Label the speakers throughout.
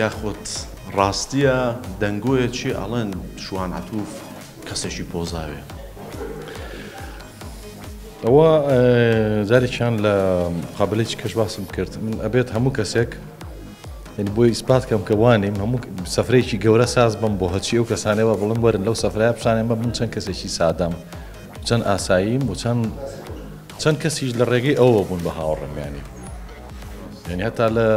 Speaker 1: یاخۆت ڕاستیە دەنگۆیەکی ئەڵێن شوان عتوف کەسێکی پۆزاوێ.
Speaker 2: ئەوە جارێکیان لە قابلێکی کەش باسم کرد. من ئەبێت هەموو کەسێک یعنی بۆی ئیسپات کەم کە وانیم هەموو سەفرێکی گەورە ساز بم بۆ هەچی ئەو کەسانەوە بڵم وەرن لەو سەفرای بشانێن بە من چەند کەسێکی سادەم. چەند ئاساییم و چەند چەند کەسیش لە ڕێگەی ئەوە بوون بە هاوڕێمیانی یعنی هەتا لە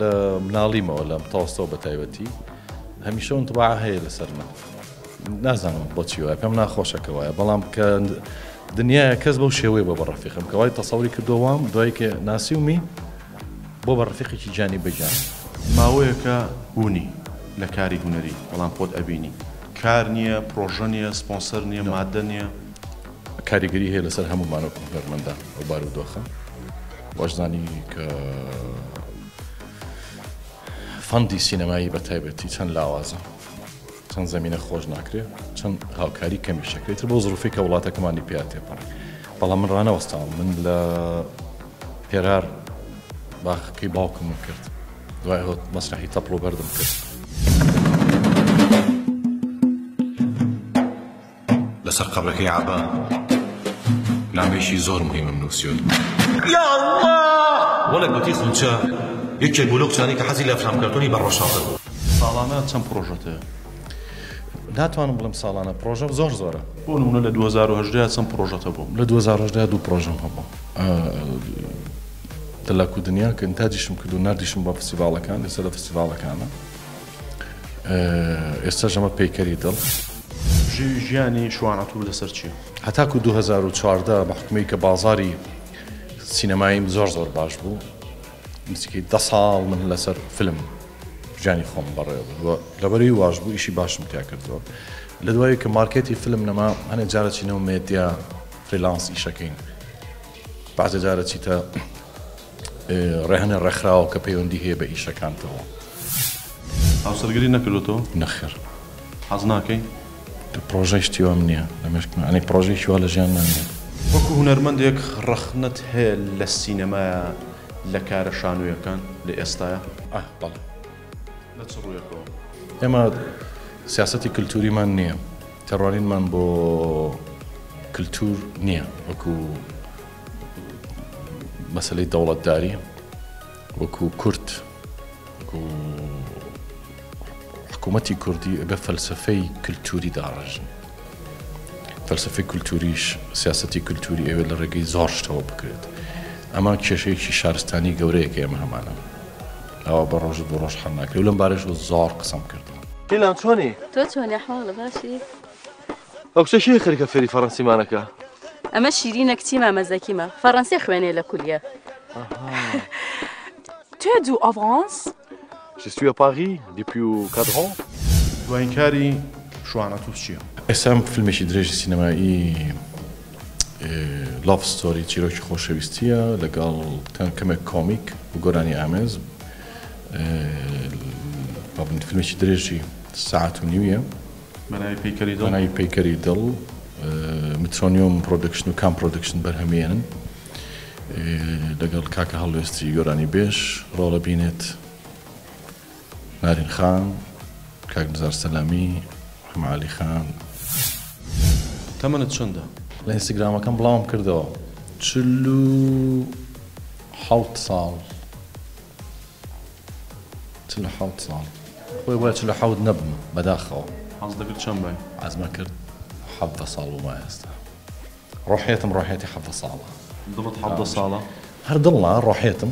Speaker 2: لە مناڵیمەوە لە تاوستەوە بە تایبەتی هەمیشە تباع هەیە لەسەر من. نازانم بۆچی وایە پێم ناخۆشەکەوایە بەڵام کە دنیاە کەس بەو شێوەیە بە بەڕفیقم کەوای تەسەوری کردووام دوای کە ناسیومی بۆ بە ڕفیقێکی جانی بەجان
Speaker 1: ماوەیەکە بوونی لە کاری هوەری بەڵام پۆت ئەبینی. کار نییە پرۆژە نیە سپۆنسەر نییە مادە نییە.
Speaker 2: کاریگەری هەیە لەسەر هەمومانەکم هەرمەندا ئەو بارودۆخە وەشزانی کە فەندی سینەمایی بە تایبەتی چەند لاوازە. چەند زمینە خۆش ناکرێت چەند هاوکاری کەمی شکرێت بۆ زروفی کە وڵاتەکەمانی پیا تێپڕ بەڵام من ڕانەوەستان من لە پێرار باخەکەی باوکم کرد. دوای هۆت مەسرحی تەپڵ و بەردم کرد.
Speaker 3: لەسەر قبرەکەی عبا نامێشی زۆر مهمم نووسیون
Speaker 4: یا الله!
Speaker 3: وەڵێک گوتی خونچە یەکێک بلوکچانی کە حەزی لە ئەفلامکردنی بە ڕۆژهاتە بوو
Speaker 1: ساڵانە چەند پرۆژەتە
Speaker 2: ناتوانم بڵم ساڵانە پرۆژە زۆر زۆرە.
Speaker 1: بۆ نمونە لە 2010 چەند پرۆژەتە بوو؟
Speaker 2: لە 2010 دوو پرۆژم هەبوو. دەلاکو دنیا کە ئەتاجیشم کرد و نردیشم بە فستیڤالەکان لەسەر لە فستیڤالەکانە ئێستا ژەمە پێیکەری دڵ.
Speaker 1: ژیانی شوانەتور لەسەر چی
Speaker 2: هەتاکو 2014 بە حکومی کە بازاری سینەماییم زۆر زۆر باش بوو. نزیکەی ده ساڵ من لەسەر فلم ژیانی خۆم بەڕێ لەبەری واش بوو ئیشی باشم تیا کردەوە لە دوایی کە مارکێتی فلم نەما هەنێ جارەچینەوە مێدیا فریلانس ئیشەکەین بعضە جارە چیتە ڕێهنە ڕێکخراوە کە پەیوەندی هەیە بە ئیشەکانتەوە
Speaker 1: هاوسەرگری نەکردێتەوە
Speaker 2: نەخێر
Speaker 1: حەز ناکەی؟
Speaker 2: پرۆژەی شتیوام نییە لە مشکمە ئەنی پرۆژەی شووە لە ژیان نانێت
Speaker 1: وەکو هوەرمەندێک ڕەخنت هەیە لە سینەمایە لە کارە شانوویەکان لە ئێستاە
Speaker 2: بەڵ
Speaker 1: لە چ ڕوویەکەەوە
Speaker 2: ئێمە سیاستی کللتوریمان نییە. تەڕوانینمان بۆ کللتور نییە. وەکو مەسلەی دەوڵەتداری وەکو کورت وەکو حکوومەتی کوردی بە فەلسفەی کللتوری داڕژن. فەلسفەی کللتوریش سیاستی کللتوری ئەوێ لە ڕێگەی زۆر شتەوە بکرێت. ئەمە کێشەیەکی شارستانی گەورەیەکە ئێمە هەمانە ئەوە بە ڕۆژ بۆ ڕۆژ حەل ناکرێت لەم بارش و زۆر قسم کردم.
Speaker 5: هیلان چۆنی
Speaker 6: تۆ چۆنی حواڵە باشی؟
Speaker 5: ئەو کچەشی خەریکە فێری فەڕەنسیمانەکە
Speaker 6: ئەمە شیرینە کچیمە مەزەکیمە فەڕەنسی خوێنێ لە کولیە
Speaker 7: d'où en France
Speaker 5: Je suis à Paris depuis 4 ans.
Speaker 1: دوایین کاری شوانەتوف چییە؟
Speaker 2: ئێسام فیلمێکی درێژی سینەمایی لاف ستۆری چیرۆکی خۆشەویستیە لەگەڵ کەمێک کۆمیک و گۆرانی ئامێز. فیلمێکی درێژی ساعت و نیویە. ناوی پەیکەری دڵ. مترۆنیۆم پرۆدکشن و کام پرۆدکشن بەرهەمێنن. لەگەڵ کاکە هەڵوێستی گۆرانی بێش. ڕۆڵە بینێت. نارین خان کاک نزار سەلامی حمالی خان.
Speaker 1: تەمەنت چەندە؟
Speaker 2: لە ئینستاگرامەکەم بڵاوم کردەوە چلو حوت ساڵ چلو حوت ساڵ خۆی وای چلو حوت نەبم بەداخەوە
Speaker 1: حەز دەکرد چەند بای
Speaker 2: عزمە کرد حەفە ساڵ وما ئێستا ڕۆحێتم ڕۆحێتی حەفە ساڵە
Speaker 1: دڵت حەڵدە ساڵە
Speaker 2: هەر دڵنا ڕۆحێتم